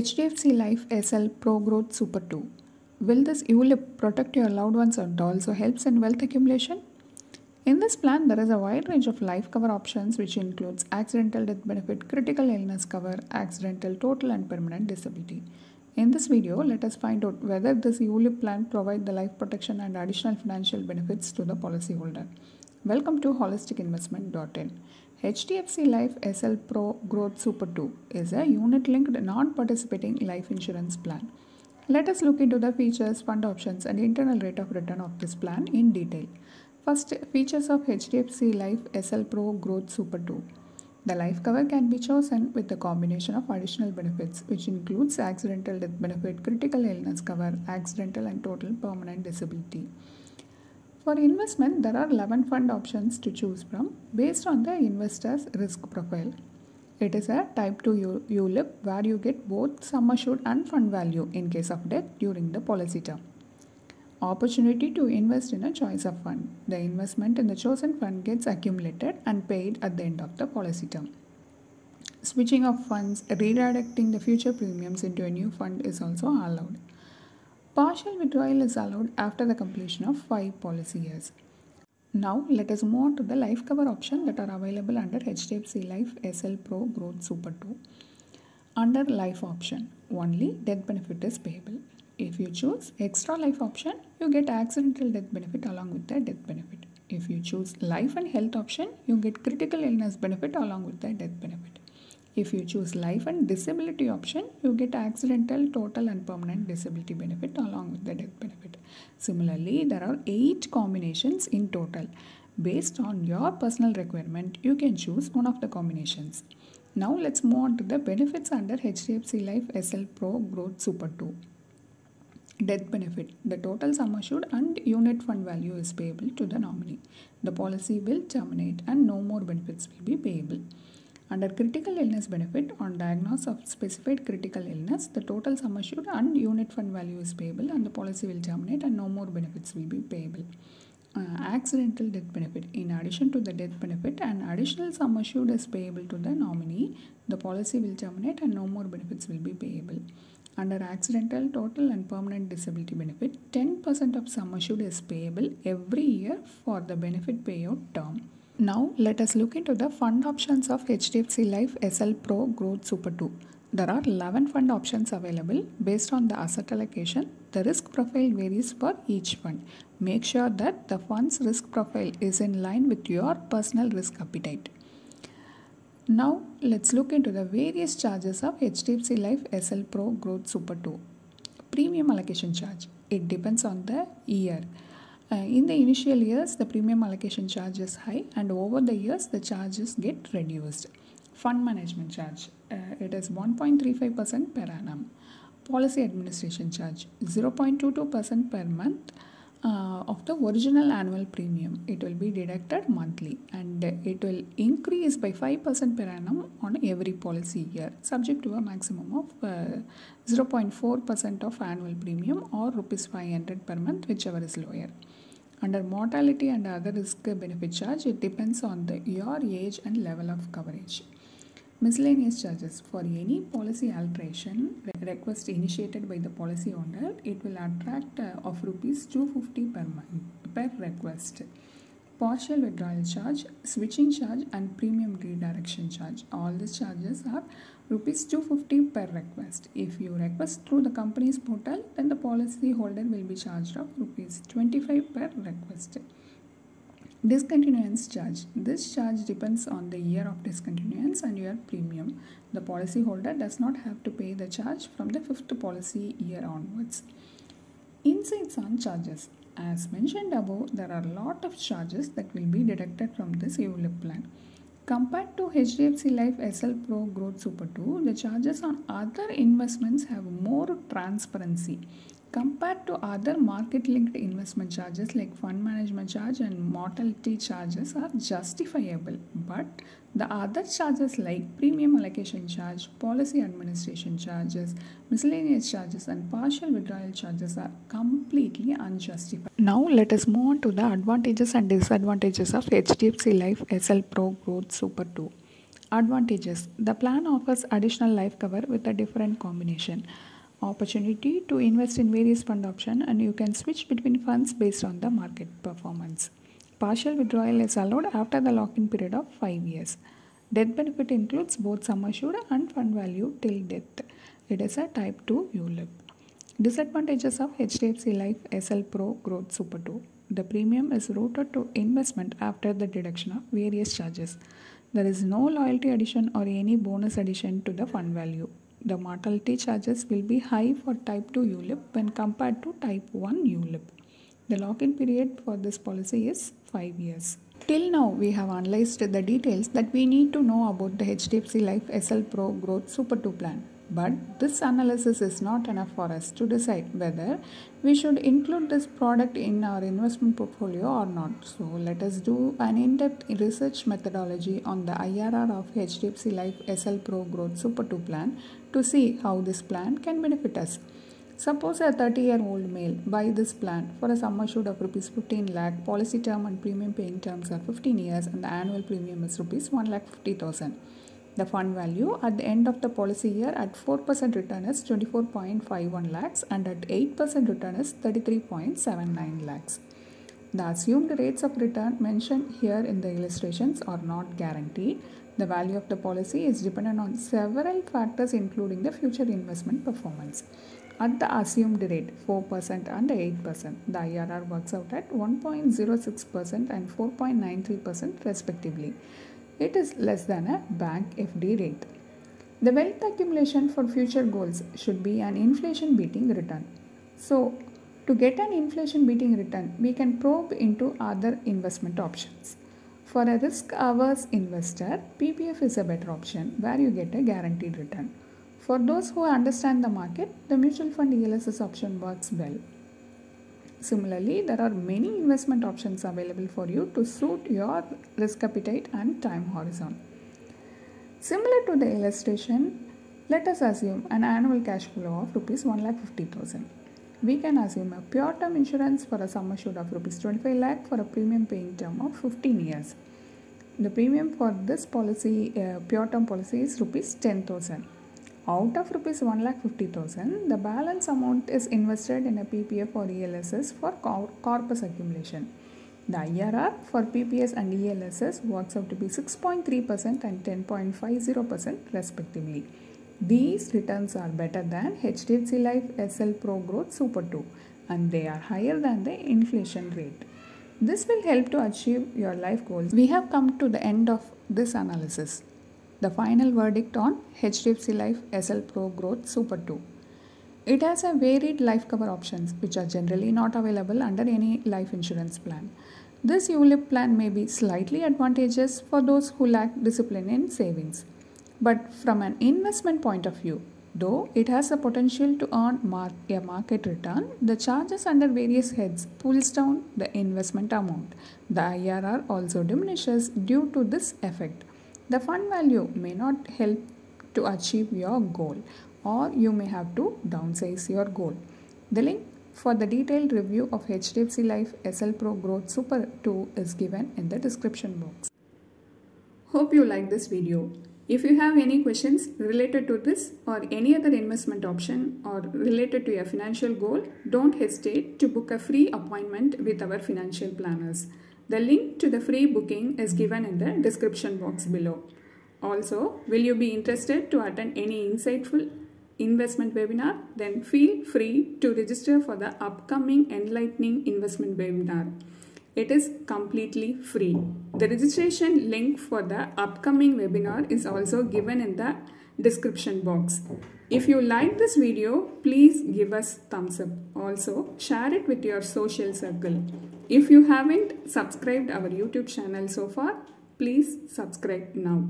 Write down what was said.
HDFC Life SL Pro Growth Super 2. Will this ULIP protect your loved ones and also helps in wealth accumulation? In this plan, there is a wide range of life cover options which includes accidental death benefit, critical illness cover, accidental total and permanent disability. In this video, let us find out whether this ULIP plan provides the life protection and additional financial benefits to the policyholder. Welcome to holisticinvestment.in. HDFC Life SL Pro Growth Super 2 is a unit linked non participating life insurance plan. Let us look into the features, fund options, and internal rate of return of this plan in detail. First, features of HDFC Life SL Pro Growth Super 2. The life cover can be chosen with a combination of additional benefits, which includes accidental death benefit, critical illness cover, accidental and total permanent disability. For investment, there are 11 fund options to choose from based on the investor's risk profile. It is a type 2 ULIP where you get both sum assured and fund value in case of death during the policy term. Opportunity to invest in a choice of fund. The investment in the chosen fund gets accumulated and paid at the end of the policy term. Switching of funds, redirecting the future premiums into a new fund is also allowed. Partial withdrawal is allowed after the completion of 5 policy years. Now let us move on to the life cover option that are available under HDFC Life SL Pro Growth Super 2. Under life option, only death benefit is payable. If you choose extra life option, you get accidental death benefit along with the death benefit. If you choose life and health option, you get critical illness benefit along with the death benefit. If you choose life and disability option, you get accidental, total and permanent disability benefit along with the death benefit. Similarly, there are 8 combinations in total. Based on your personal requirement, you can choose one of the combinations. Now let's move on to the benefits under HDFC Life SL Pro Growth Super 2. Death benefit. The total sum assured and unit fund value is payable to the nominee. The policy will terminate and no more benefits will be payable. Under critical illness benefit, on diagnosis of specified critical illness, the total sum assured and unit fund value is payable and the policy will terminate and no more benefits will be payable. Uh, accidental death benefit. In addition to the death benefit, an additional sum assured is payable to the nominee. The policy will terminate and no more benefits will be payable. Under accidental, total and permanent disability benefit, 10% of sum assured is payable every year for the benefit payout term. Now let us look into the fund options of HDFC Life SL Pro Growth Super 2. There are 11 fund options available based on the asset allocation. The risk profile varies for each fund. Make sure that the fund's risk profile is in line with your personal risk appetite. Now let's look into the various charges of HDFC Life SL Pro Growth Super 2. Premium allocation charge. It depends on the year. Uh, in the initial years, the premium allocation charge is high, and over the years, the charges get reduced. Fund management charge uh, it is 1.35% per annum. Policy administration charge 0.22% per month. Uh, of the original annual premium it will be deducted monthly and it will increase by 5% per annum on every policy year subject to a maximum of 0.4% of annual premium or rupees 500 per month whichever is lower under mortality and other risk benefit charge, it depends on the your age and level of coverage. Miscellaneous charges for any policy alteration request initiated by the policy owner, it will attract uh, of rupees 250 per month per request. Partial withdrawal charge, switching charge, and premium redirection charge. All these charges are rupees 250 per request. If you request through the company's portal, then the policy holder will be charged of rupees 25 per request. Discontinuance charge. This charge depends on the year of discontinuance and your premium. The policy holder does not have to pay the charge from the fifth policy year onwards. Insights on charges. As mentioned above, there are a lot of charges that will be deducted from this ULIP plan. Compared to HDFC Life SL Pro Growth Super 2, the charges on other investments have more transparency. Compared to other market linked investment charges like fund management charge and mortality charges are justifiable, but the other charges like premium allocation charge, policy administration charges, miscellaneous charges, and partial withdrawal charges are completely unjustified. Now, let us move on to the advantages and disadvantages of HDFC Life SL Pro Growth Super 2. Advantages The plan offers additional life cover with a different combination. Opportunity to invest in various fund options and you can switch between funds based on the market performance. Partial withdrawal is allowed after the lock in period of 5 years. Death benefit includes both sum assured and fund value till death. It is a type 2 ULIP. Disadvantages of HDFC Life SL Pro Growth Super 2. The premium is routed to investment after the deduction of various charges. There is no loyalty addition or any bonus addition to the fund value. The mortality charges will be high for type 2 ULIP when compared to type 1 ULIP. The lock-in period for this policy is 5 years. Till now, we have analyzed the details that we need to know about the HDFC Life SL Pro Growth Super 2 plan. But this analysis is not enough for us to decide whether we should include this product in our investment portfolio or not. So let us do an in-depth research methodology on the IRR of HDFC Life SL Pro Growth Super 2 plan to see how this plan can benefit us. Suppose a 30 year old male buy this plan for a sum assured of rupees 15 lakh, policy term and premium paying terms are 15 years and the annual premium is rupees 1 lakh 50,000. The fund value at the end of the policy year at 4% return is 24.51 lakhs and at 8% return is 33.79 lakhs. The assumed rates of return mentioned here in the illustrations are not guaranteed. The value of the policy is dependent on several factors including the future investment performance. At the assumed rate 4% and 8%, the IRR works out at 1.06% and 4.93% respectively it is less than a bank FD rate. The wealth accumulation for future goals should be an inflation beating return. So, to get an inflation beating return, we can probe into other investment options. For a risk averse investor, PPF is a better option where you get a guaranteed return. For those who understand the market, the mutual fund ELSS option works well. Similarly, there are many investment options available for you to suit your risk appetite and time horizon. Similar to the illustration, let us assume an annual cash flow of rupees 1,50,000. We can assume a pure term insurance for a sum assured of rupees 25 lakh for a premium paying term of 15 years. The premium for this policy, uh, pure term policy is rupees 10,000. Out of rupees 1,50,000, the balance amount is invested in a PPF or ELSS for corpus accumulation. The IRR for PPF and ELSS works out to be 6.3% and 10.50% respectively. These returns are better than HDFC Life SL Pro Growth Super 2 and they are higher than the inflation rate. This will help to achieve your life goals. We have come to the end of this analysis the final verdict on HDFC Life SL Pro Growth Super 2. It has a varied life cover options which are generally not available under any life insurance plan. This ULIP plan may be slightly advantageous for those who lack discipline in savings. But from an investment point of view, though it has the potential to earn mar- a market return, the charges under various heads pulls down the investment amount. The IRR also diminishes due to this effect. The fund value may not help to achieve your goal or you may have to downsize your goal. The link for the detailed review of HDFC Life SL Pro Growth Super 2 is given in the description box. Hope you like this video. If you have any questions related to this or any other investment option or related to your financial goal, don't hesitate to book a free appointment with our financial planners. The link to the free booking is given in the description box below. Also, will you be interested to attend any insightful investment webinar? Then feel free to register for the upcoming Enlightening Investment Webinar. It is completely free. The registration link for the upcoming webinar is also given in the description box. If you like this video, please give us thumbs up. Also, share it with your social circle. If you haven't subscribed our YouTube channel so far, please subscribe now.